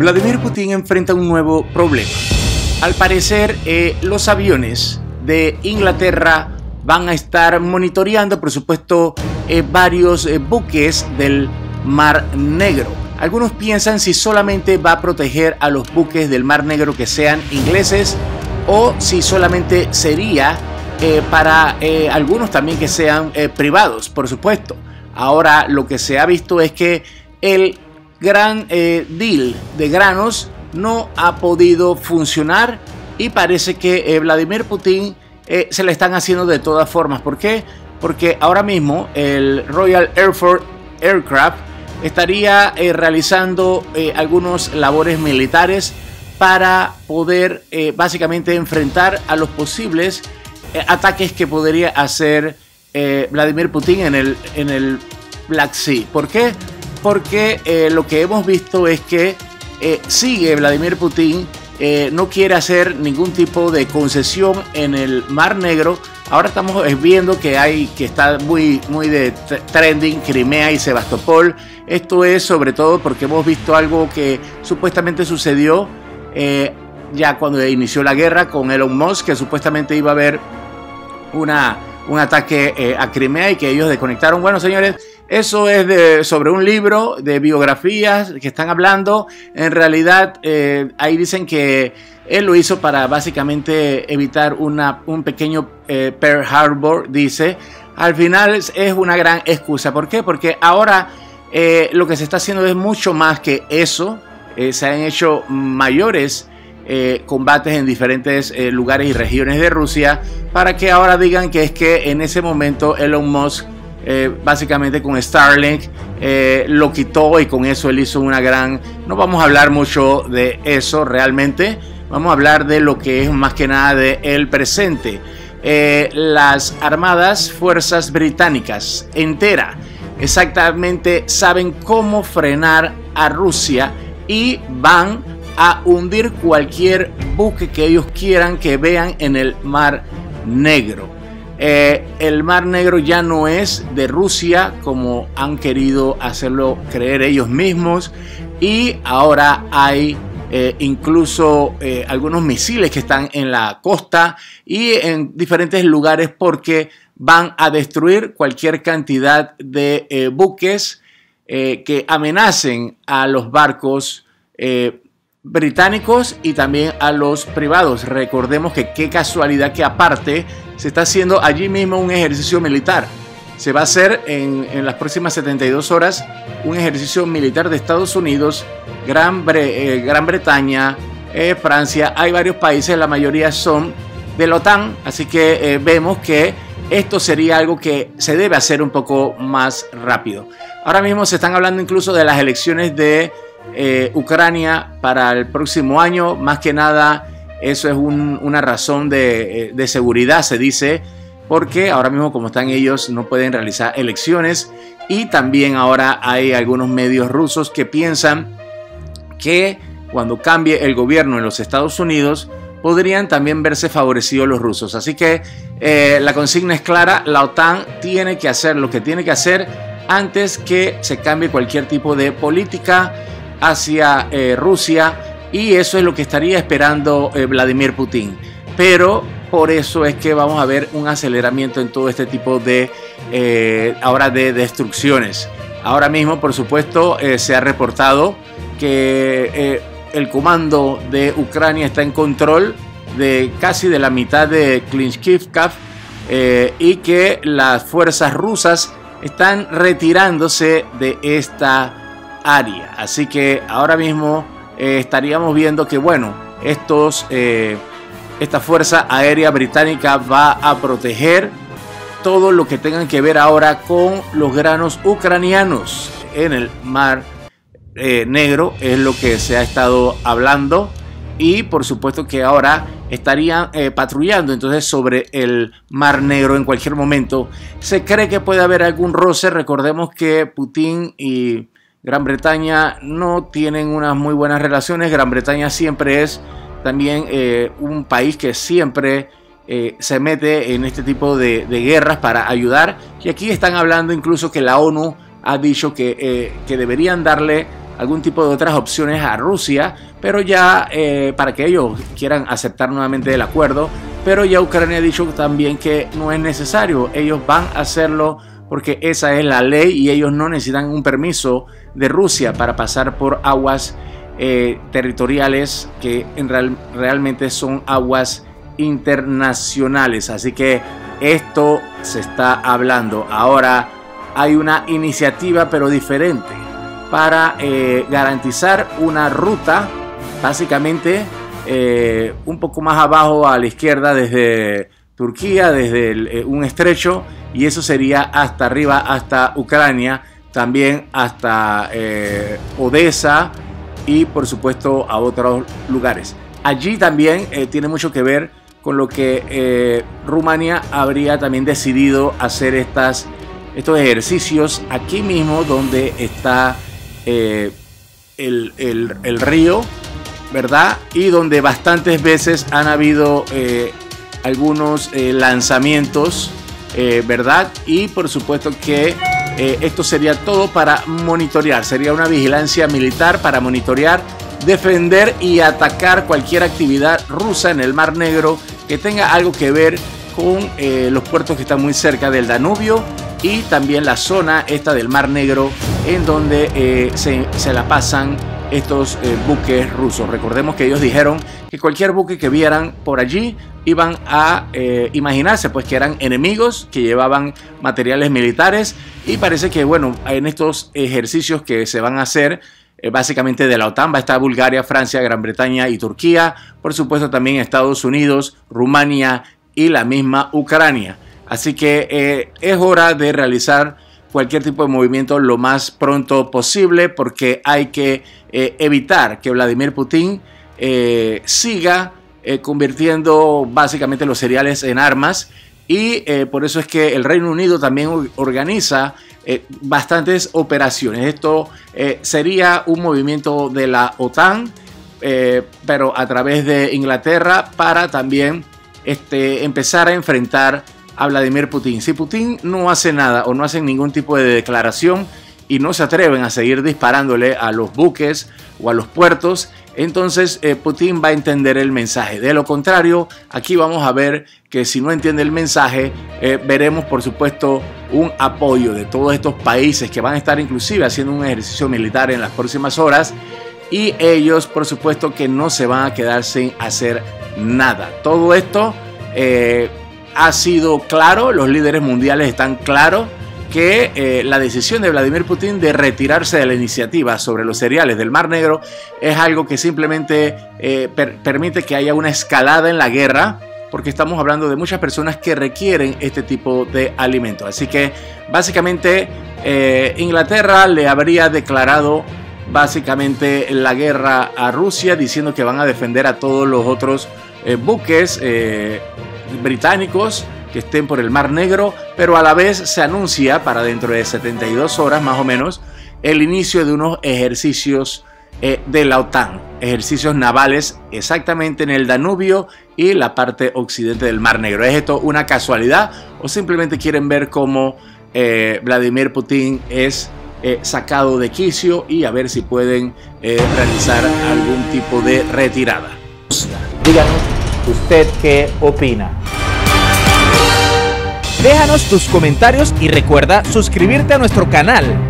Vladimir Putin enfrenta un nuevo problema. Al parecer, eh, los aviones de Inglaterra van a estar monitoreando, por supuesto, eh, varios eh, buques del Mar Negro. Algunos piensan si solamente va a proteger a los buques del Mar Negro que sean ingleses o si solamente sería para algunos también que sean privados, por supuesto. Ahora lo que se ha visto es que el gran eh, deal de granos no ha podido funcionar y parece que eh, Vladimir Putin eh, se le están haciendo de todas formas. ¿Por qué? Porque ahora mismo el Royal Air Force Aircraft estaría realizando algunos labores militares para poder básicamente enfrentar a los posibles ataques que podría hacer Vladimir Putin en el, en el Black Sea. ¿Por qué? porque eh, lo que hemos visto es que eh, sigue Vladimir Putin, eh, no quiere hacer ningún tipo de concesión en el Mar Negro. Ahora estamos viendo que hay que está muy, muy de trending Crimea y Sebastopol. Esto es sobre todo porque hemos visto algo que supuestamente sucedió ya cuando inició la guerra con Elon Musk, que supuestamente iba a haber una, un ataque a Crimea y que ellos desconectaron. Bueno, señores, eso es de, sobre un libro de biografías que están hablando. En realidad, eh, ahí dicen que él lo hizo para básicamente evitar una, un pequeño eh, Pearl Harbor, dice. Al final es una gran excusa. ¿Por qué? Porque ahora eh, lo que se está haciendo es mucho más que eso. se han hecho mayores combates en diferentes lugares y regiones de Rusia para que ahora digan que es que en ese momento Elon Musk eh, básicamente con Starlink eh, lo quitó y con eso él hizo una gran... No vamos a hablar mucho de eso realmente, vamos a hablar de lo que es más que nada de el presente. Eh, las armadas fuerzas británicas entera exactamente saben cómo frenar a Rusia y van a hundir cualquier buque que ellos quieran que vean en el mar negro. Eh, el Mar Negro ya no es de Rusia como han querido hacerlo creer ellos mismos y ahora hay eh, incluso eh, algunos misiles que están en la costa y en diferentes lugares porque van a destruir cualquier cantidad de buques que amenacen a los barcos británicos y también a los privados. Recordemos que qué casualidad que aparte se está haciendo allí mismo un ejercicio militar. Se va a hacer en, las próximas 72 horas un ejercicio militar de Estados Unidos, Gran, eh, Bretaña, eh, Francia. Hay varios países, la mayoría son de la OTAN, así que eh, vemos que esto sería algo que se debe hacer un poco más rápido. Ahora mismo se están hablando incluso de las elecciones de Ucrania para el próximo año, más que nada eso es una razón eh, de, seguridad, se dice, porque ahora mismo como están ellos no pueden realizar elecciones. Y también ahora hay algunos medios rusos que piensan que cuando cambie el gobierno en los Estados Unidos podrían también verse favorecidos los rusos. Así que eh, la consigna es clara, la OTAN tiene que hacer lo que tiene que hacer antes que se cambie cualquier tipo de política hacia eh, Rusia y eso es lo que estaría esperando eh, Vladimir Putin. Pero por eso es que vamos a ver un aceleramiento en todo este tipo de eh, ahora de destrucciones. Ahora mismo, por supuesto, se ha reportado que el comando de Ucrania está en control de casi de la mitad de Klinskivka y que las fuerzas rusas están retirándose de esta área. Así que ahora mismo eh, estaríamos viendo que, bueno, estos, eh, esta Fuerza Aérea Británica va a proteger todo lo que tengan que ver ahora con los granos ucranianos en el Mar eh, Negro, es lo que se ha estado hablando. Y por supuesto que ahora estarían patrullando entonces sobre el Mar Negro en cualquier momento. Se cree que puede haber algún roce. Recordemos que Putin y Gran Bretaña no tienen unas muy buenas relaciones. Gran Bretaña siempre es también eh, un país que siempre eh, se mete en este tipo de, guerras para ayudar. Y aquí están hablando incluso que la ONU ha dicho que, que deberían darle algún tipo de otras opciones a Rusia, pero ya para que ellos quieran aceptar nuevamente el acuerdo, pero ya Ucrania ha dicho también que no es necesario, ellos van a hacerlo porque esa es la ley y ellos no necesitan un permiso de Rusia para pasar por aguas eh, territoriales que en real, realmente son aguas internacionales. Así que esto se está hablando. Ahora hay una iniciativa pero diferente para eh, garantizar una ruta básicamente eh, un poco más abajo a la izquierda desde Turquía, desde un estrecho y eso sería hasta arriba, hasta Ucrania, también hasta eh, Odessa y por supuesto a otros lugares. Allí también eh, tiene mucho que ver con lo que eh, Rumania habría también decidido hacer estas, estos ejercicios aquí mismo donde está el, el, río, ¿verdad? Y donde bastantes veces han habido algunos lanzamientos eh, ¿verdad? Y por supuesto que eh, esto sería todo para monitorear, sería una vigilancia militar para monitorear, defender y atacar cualquier actividad rusa en el Mar Negro que tenga algo que ver con eh, los puertos que están muy cerca del Danubio y también la zona esta del Mar Negro en donde se la pasan estos eh, buques rusos. Recordemos que ellos dijeron que cualquier buque que vieran por allí iban a eh, imaginarse pues que eran enemigos que llevaban materiales militares y parece que bueno en estos ejercicios que se van a hacer eh, básicamente de la OTAN va a estar Bulgaria, Francia, Gran Bretaña y Turquía, por supuesto también Estados Unidos, Rumania y la misma Ucrania. Así que es hora de realizar cualquier tipo de movimiento lo más pronto posible porque hay que eh, evitar que Vladimir Putin eh, siga eh, convirtiendo básicamente los cereales en armas y por eso es que el Reino Unido también organiza bastantes operaciones. Esto sería un movimiento de la OTAN, pero a través de Inglaterra para también este, empezar a enfrentar a Vladimir Putin. Si Putin no hace nada o no hace ningún tipo de declaración y no se atreven a seguir disparándole a los buques o a los puertos, entonces eh, Putin va a entender el mensaje. De lo contrario, aquí vamos a ver que si no entiende el mensaje, eh, veremos por supuesto un apoyo de todos estos países que van a estar inclusive haciendo un ejercicio militar en las próximas horas y ellos por supuesto que no se van a quedar sin hacer nada. Todo esto eh, ha sido claro, los líderes mundiales están claros que eh, la decisión de Vladimir Putin de retirarse de la iniciativa sobre los cereales del Mar Negro es algo que simplemente eh, permite que haya una escalada en la guerra, porque estamos hablando de muchas personas que requieren este tipo de alimentos. Así que básicamente eh, Inglaterra le habría declarado básicamente la guerra a Rusia diciendo que van a defender a todos los otros buques británicos que estén por el Mar Negro, pero a la vez se anuncia para dentro de 72 horas más o menos el inicio de unos ejercicios eh, de la OTAN, ejercicios navales exactamente en el Danubio y la parte occidente del Mar Negro. ¿Es esto una casualidad o simplemente quieren ver cómo eh, Vladimir Putin es eh, sacado de quicio y a ver si pueden realizar algún tipo de retirada? Díganos usted qué opina. Déjanos tus comentarios y recuerda suscribirte a nuestro canal